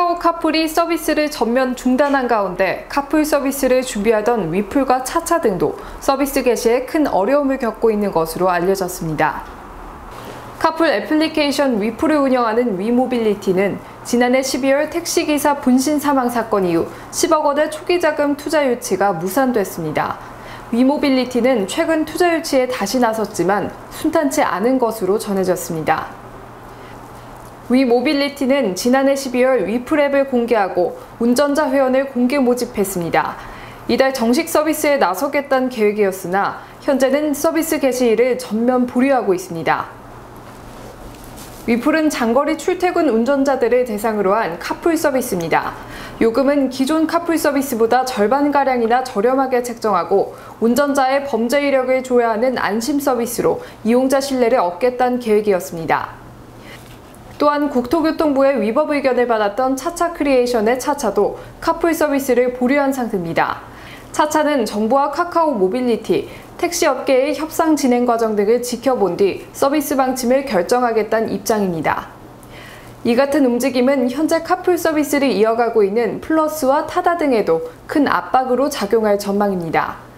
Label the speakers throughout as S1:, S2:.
S1: 카카오 카풀이 서비스를 전면 중단한 가운데 카풀 서비스를 준비하던 위풀과 차차 등도 서비스 개시에 큰 어려움을 겪고 있는 것으로 알려졌습니다. 카풀 애플리케이션 위풀을 운영하는 위모빌리티는 지난해 12월 택시기사 분신 사망 사건 이후 10억 원의 초기 자금 투자 유치가 무산됐습니다. 위모빌리티는 최근 투자 유치에 다시 나섰지만 순탄치 않은 것으로 전해졌습니다. 위모빌리티는 지난해 12월 위플앱을 공개하고 운전자 회원을 공개 모집했습니다. 이달 정식 서비스에 나서겠다는 계획이었으나 현재는 서비스 개시일을 전면 보류하고 있습니다. 위플은 장거리 출퇴근 운전자들을 대상으로 한 카풀 서비스입니다. 요금은 기존 카풀 서비스보다 절반가량이나 저렴하게 책정하고 운전자의 범죄 이력을 조회하는 안심 서비스로 이용자 신뢰를 얻겠다는 계획이었습니다. 또한 국토교통부의 위법 의견을 받았던 차차 크리에이션의 차차도 카풀 서비스를 보류한 상태입니다. 차차는 정부와 카카오 모빌리티, 택시 업계의 협상 진행 과정 등을 지켜본 뒤 서비스 방침을 결정하겠다는 입장입니다. 이 같은 움직임은 현재 카풀 서비스를 이어가고 있는 풀러스와 타다 등에도 큰 압박으로 작용할 전망입니다.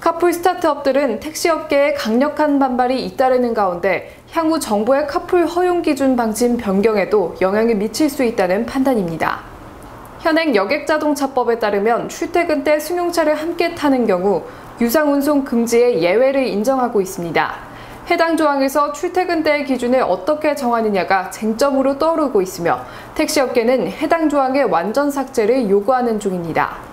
S1: 카풀 스타트업들은 택시업계에 강력한 반발이 잇따르는 가운데 향후 정부의 카풀 허용 기준 방침 변경에도 영향을 미칠 수 있다는 판단입니다. 현행 여객자동차법에 따르면 출퇴근 때 승용차를 함께 타는 경우 유상운송 금지의 예외를 인정하고 있습니다. 해당 조항에서 출퇴근 때의 기준을 어떻게 정하느냐가 쟁점으로 떠오르고 있으며 택시업계는 해당 조항의 완전 삭제를 요구하는 중입니다.